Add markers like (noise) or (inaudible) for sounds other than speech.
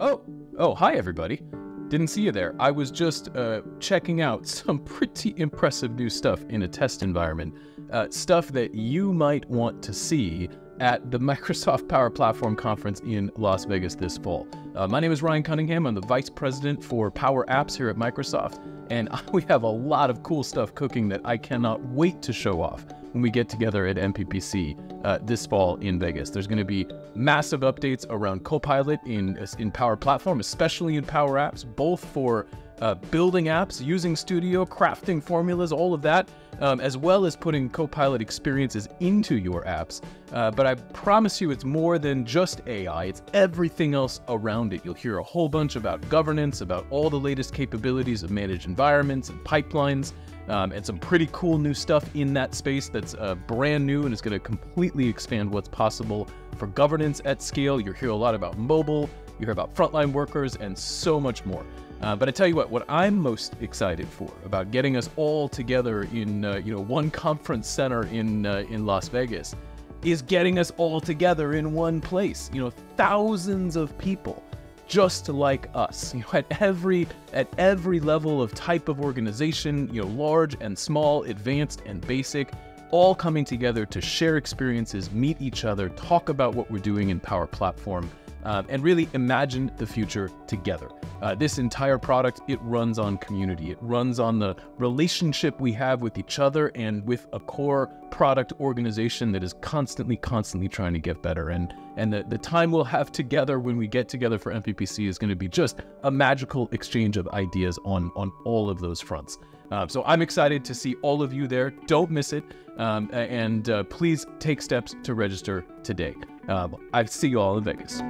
Oh, oh, hi everybody. Didn't see you there. I was just uh, checking out (laughs) some pretty impressive new stuff in a test environment. Uh, stuff that you might want to see at the (laughs) Microsoft Power Platform Conference in Las Vegas this fall. Uh, my name is Ryan Cunningham. I'm the Vice President for Power Apps here at Microsoft, and (laughs) we have a lot of cool stuff cooking that I cannot wait to show off when we get together at MPPC uh, this fall in Vegas. There's going to be massive updates around Copilot in in Power Platform, especially in Power Apps, both for uh, building apps, using Studio, crafting formulas, all of that, um, as well as putting Copilot experiences into your apps. Uh, but I promise you, it's more than just AI, it's everything else around it. You'll hear a whole bunch about governance, about all the latest capabilities of managed environments and pipelines. Um, and some pretty cool new stuff in that space that's uh, brand new and is going to completely expand what's possible for governance at scale. You'll hear a lot about mobile, you hear about frontline workers, and so much more. Uh, but I tell you what, what I'm most excited for about getting us all together in uh, you know one conference center in uh, in Las Vegas is getting us all together in one place. You know, thousands of people just like us. You know, at every at every level of type of organization, you know, large and small, advanced and basic, all coming together to share experiences, meet each other, talk about what we're doing in Power Platform, um, and really imagine the future together. Uh, this entire product, it runs on community. It runs on the relationship we have with each other and with a core product organization that is constantly, constantly trying to get better. And and the, the time we'll have together when we get together for MPPC is going to be just a magical exchange of ideas on, on all of those fronts. Uh, so I'm excited to see all of you there. Don't miss it. Um, and uh, please take steps to register today. Um, I see you all in Vegas.